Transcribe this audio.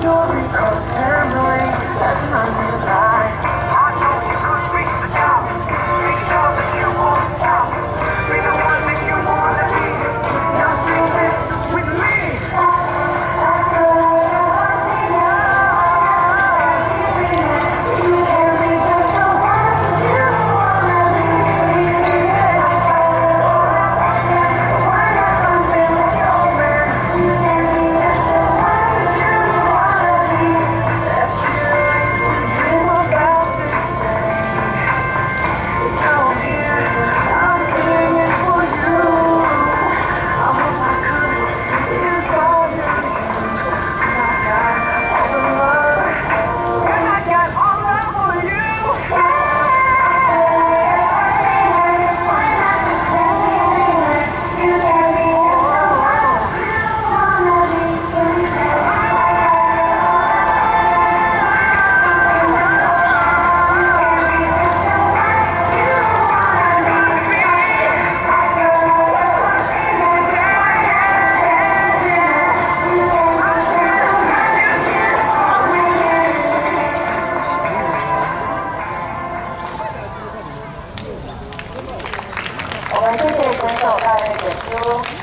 story goes, family, that's my new life. 观众大家的眼